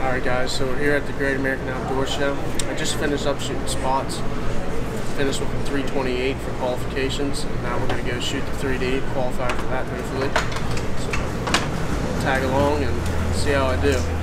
Alright guys, so we're here at the Great American Outdoor Show. I just finished up shooting spots. Finished with the 328 for qualifications. And now we're going to go shoot the 3D, qualify for that hopefully. So tag along and see how I do.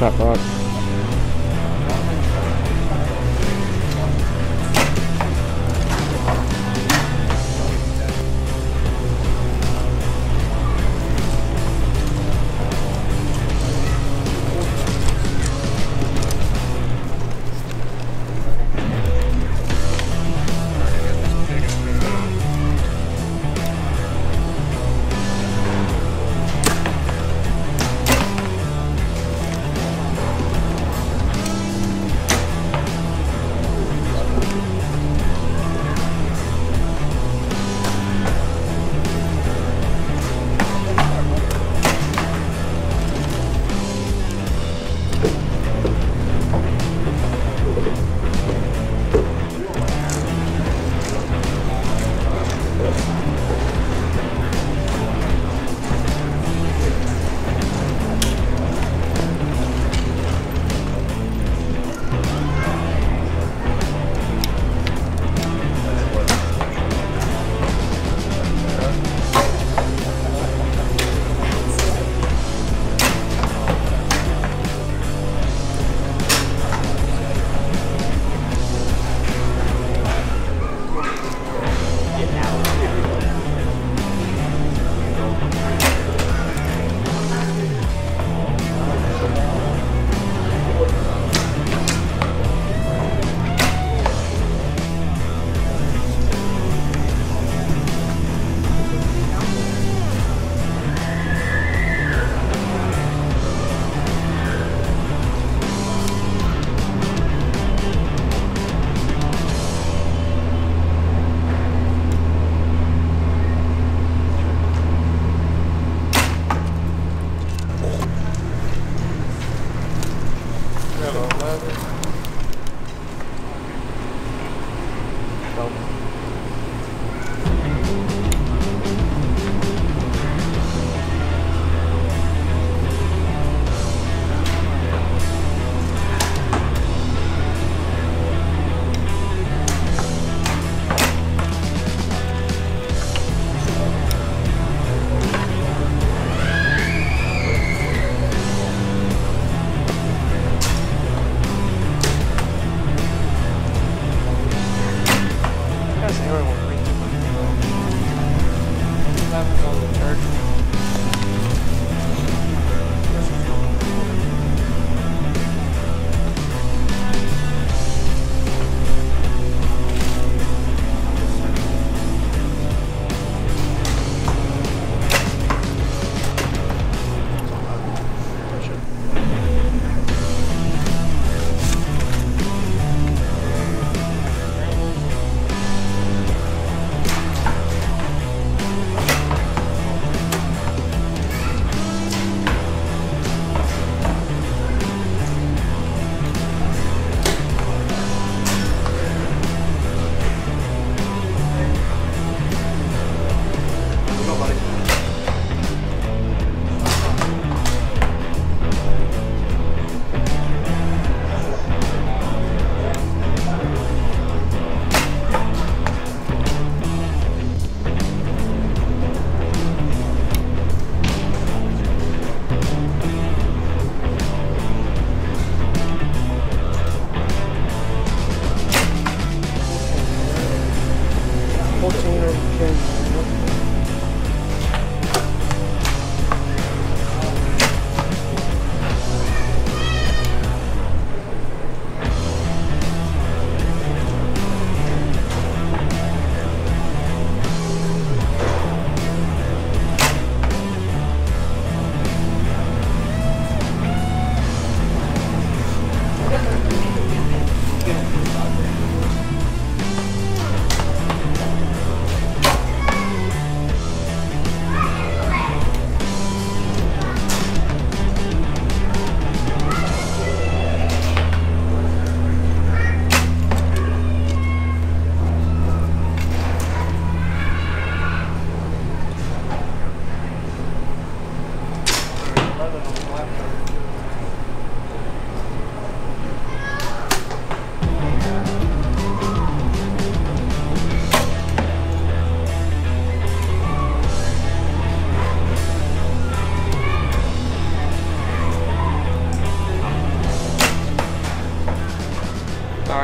Shot rock. whatever. everyone.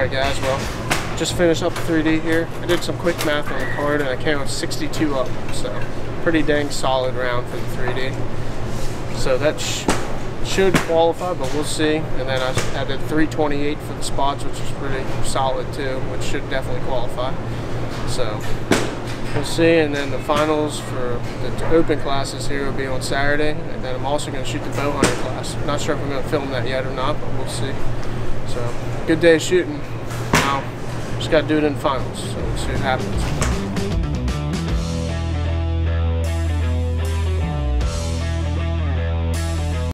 Guys, well, just finished up the 3D here. I did some quick math on the card and I came with 62 up, so pretty dang solid round for the 3D. So that sh should qualify, but we'll see. And then I, did 328 for the spots, which is pretty solid too, which should definitely qualify. So we'll see. And then the finals for the open classes here will be on Saturday. And then I'm also going to shoot the bow hunter class. Not sure if I'm going to film that yet or not, but we'll see. So good day shooting. Now just got to do it in finals. So we'll see what happens.